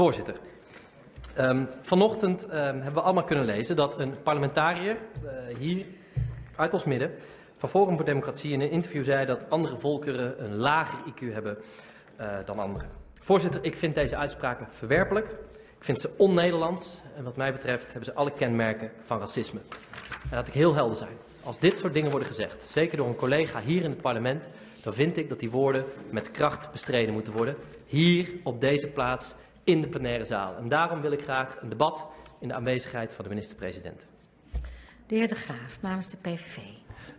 Voorzitter, um, vanochtend um, hebben we allemaal kunnen lezen dat een parlementariër uh, hier uit ons midden van Forum voor Democratie in een interview zei dat andere volkeren een lager IQ hebben uh, dan anderen. Voorzitter, ik vind deze uitspraken verwerpelijk. Ik vind ze on-Nederlands en wat mij betreft hebben ze alle kenmerken van racisme. En laat ik heel helder zijn. Als dit soort dingen worden gezegd, zeker door een collega hier in het parlement, dan vind ik dat die woorden met kracht bestreden moeten worden. Hier op deze plaats in de plenaire zaal. En daarom wil ik graag een debat in de aanwezigheid van de minister-president. De heer De Graaf namens de PVV.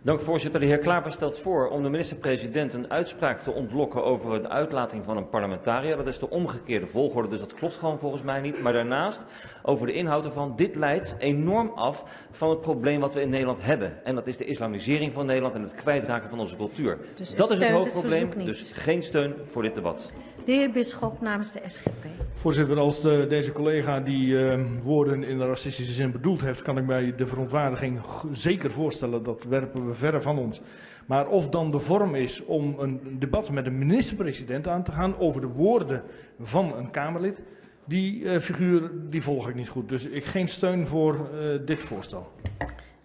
Dank voorzitter. De heer Klaver stelt voor om de minister-president een uitspraak te ontlokken over een uitlating van een parlementariër. Dat is de omgekeerde volgorde, dus dat klopt gewoon volgens mij niet. Maar daarnaast over de inhoud ervan. Dit leidt enorm af van het probleem wat we in Nederland hebben. En dat is de islamisering van Nederland en het kwijtraken van onze cultuur. Dus dat is het hoofdprobleem, dus geen steun voor dit debat. De heer Bisschop namens de SGP. Voorzitter, als de, deze collega die uh, woorden in de racistische zin bedoeld heeft, kan ik mij de verontwaardiging zeker voorstellen. Dat werpen we verre van ons. Maar of dan de vorm is om een debat met de minister-president aan te gaan over de woorden van een Kamerlid, die uh, figuur die volg ik niet goed. Dus ik geen steun voor dit voorstel.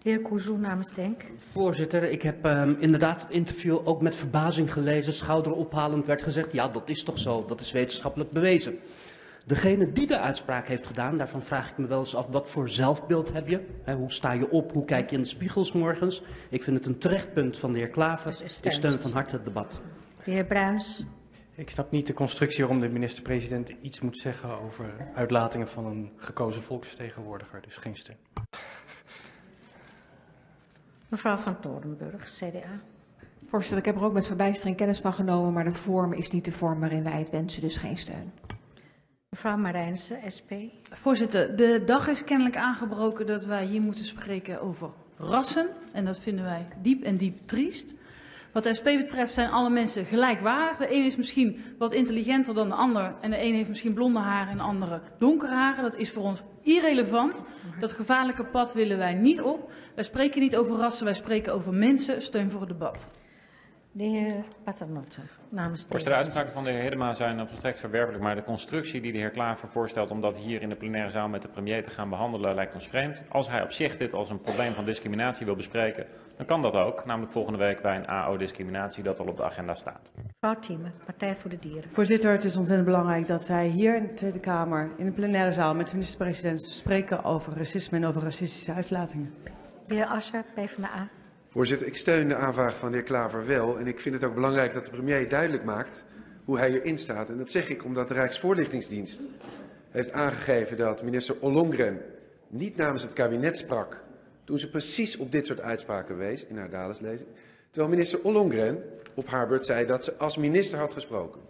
De heer Kouzou namens Denk. Voorzitter, ik heb um, inderdaad het interview ook met verbazing gelezen. Schouderophalend werd gezegd, ja dat is toch zo, dat is wetenschappelijk bewezen. Degene die de uitspraak heeft gedaan, daarvan vraag ik me wel eens af, wat voor zelfbeeld heb je? He, hoe sta je op? Hoe kijk je in de spiegels morgens? Ik vind het een terechtpunt van de heer Klaver. Dus ik steun van harte het debat. De heer Bruins. Ik snap niet de constructie waarom de minister-president iets moet zeggen over uitlatingen van een gekozen volksvertegenwoordiger. Dus geen steun. Mevrouw van Torenburg, CDA. Voorzitter, ik heb er ook met verbijstering kennis van genomen, maar de vorm is niet de vorm waarin wij het wensen, dus geen steun. Mevrouw Marijnse, SP. Voorzitter, de dag is kennelijk aangebroken dat wij hier moeten spreken over rassen. En dat vinden wij diep en diep triest. Wat de SP betreft zijn alle mensen gelijkwaardig. De een is misschien wat intelligenter dan de ander. En de een heeft misschien blonde haren en de andere donkere haren. Dat is voor ons irrelevant. Dat gevaarlijke pad willen wij niet op. Wij spreken niet over rassen, wij spreken over mensen. Steun voor het debat. De heer Paternotte, namens de De uitspraken van de heer Hedema zijn volstrekt verwerpelijk, maar de constructie die de heer Klaver voorstelt om dat hier in de plenaire zaal met de premier te gaan behandelen lijkt ons vreemd. Als hij op zich dit als een probleem van discriminatie wil bespreken, dan kan dat ook, namelijk volgende week bij een AO-discriminatie dat al op de agenda staat. Mevrouw Thieme, Partij voor de Dieren. Voorzitter, het is ontzettend belangrijk dat wij hier in de Tweede Kamer, in de plenaire zaal met de minister-president spreken over racisme en over racistische uitlatingen. De heer Asser, PvdA. Voorzitter, ik steun de aanvraag van de heer Klaver wel. En ik vind het ook belangrijk dat de premier duidelijk maakt hoe hij erin staat. En dat zeg ik omdat de Rijksvoorlichtingsdienst heeft aangegeven dat minister Ollongren niet namens het kabinet sprak toen ze precies op dit soort uitspraken wees in haar daleslezing. Terwijl minister Ollongren op haar beurt zei dat ze als minister had gesproken.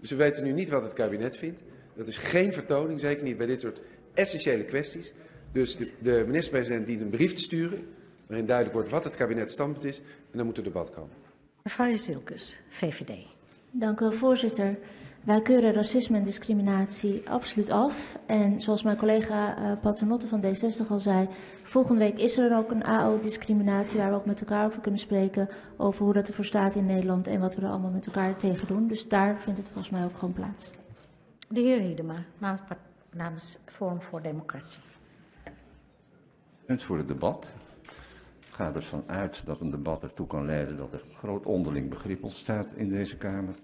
Dus we weten nu niet wat het kabinet vindt. Dat is geen vertoning, zeker niet bij dit soort essentiële kwesties. Dus de, de minister-president dient een brief te sturen waarin duidelijk wordt wat het kabinet standpunt is. En dan moet er debat komen. Mevrouw Zilkes, VVD. Dank u wel, voorzitter. Wij keuren racisme en discriminatie absoluut af. En zoals mijn collega uh, Paternotte van D60 al zei, volgende week is er dan ook een AO-discriminatie waar we ook met elkaar over kunnen spreken. Over hoe dat ervoor staat in Nederland en wat we er allemaal met elkaar tegen doen. Dus daar vindt het volgens mij ook gewoon plaats. De heer Hiedema, namens, namens Forum voor Democratie. Punt voor het debat ga ervan uit dat een debat ertoe kan leiden dat er groot onderling begrip ontstaat in deze Kamer.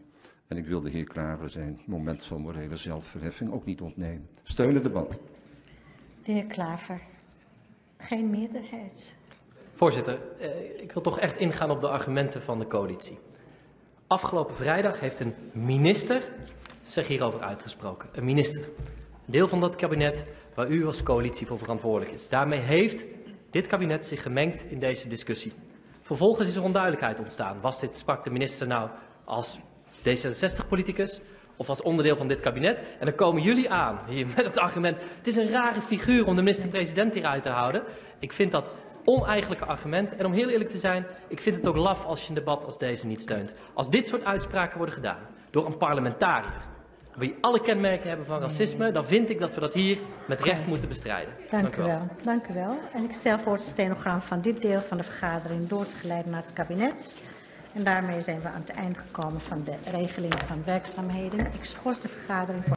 En ik wil de heer Klaver zijn moment van morele zelfverheffing ook niet ontnemen. Steun het debat. De heer Klaver, geen meerderheid. Voorzitter, eh, ik wil toch echt ingaan op de argumenten van de coalitie. Afgelopen vrijdag heeft een minister zich hierover uitgesproken. Een minister. Een deel van dat kabinet waar u als coalitie voor verantwoordelijk is. Daarmee heeft dit kabinet zich gemengd in deze discussie. Vervolgens is er onduidelijkheid ontstaan. Was dit, sprak de minister nou als D66-politicus of als onderdeel van dit kabinet? En dan komen jullie aan hier met het argument, het is een rare figuur om de minister-president hieruit te houden. Ik vind dat oneigenlijke argument. En om heel eerlijk te zijn, ik vind het ook laf als je een debat als deze niet steunt. Als dit soort uitspraken worden gedaan door een parlementariër, wil je alle kenmerken hebben van racisme, dan vind ik dat we dat hier met recht moeten bestrijden. Dank, Dank u wel. wel. Dank u wel. En ik stel voor het stenogram van dit deel van de vergadering door te geleiden naar het kabinet. En daarmee zijn we aan het eind gekomen van de regeling van werkzaamheden. Ik schors de vergadering voor